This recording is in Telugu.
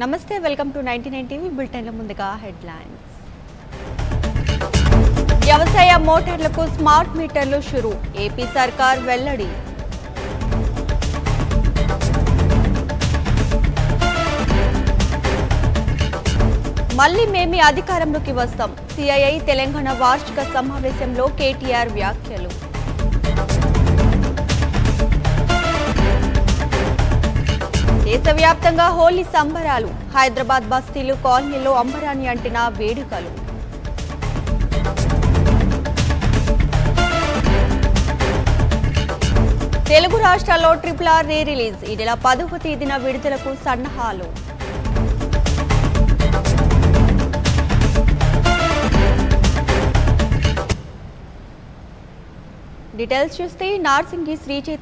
నమస్తే welcome to ninety nine TV బులెటిన్ల ముందుగా హెడ్లైన్స్. వ్యవసాయ మోటార్లకు స్మార్ట్ మీటర్లు షురు ఏపీ సర్కార్ వెల్లడి. మళ్ళీ మేమే అధికారంలోకి వస్తాం సిఐఐ తెలంగాణ వార్షిక సమావేశంలో కేటీఆర్ వ్యాఖ్యలు. దేశవ్యాప్తంగా హోలీ సంబరాలు. హైదరాబాద్ బస్తీలు కాలనీలో అంబరాన్ని అంటిన వేడుకలు. తెలుగు రాష్ట్రాల్లో ట్రిపుల్ ఆర్ రీ రిలీజ్. ఈ నెల పదవ తేదీన విడుదలకు సన్నాహాలు. డీటెయిల్స్ చూస్తే నార్సింగి శ్రీచేత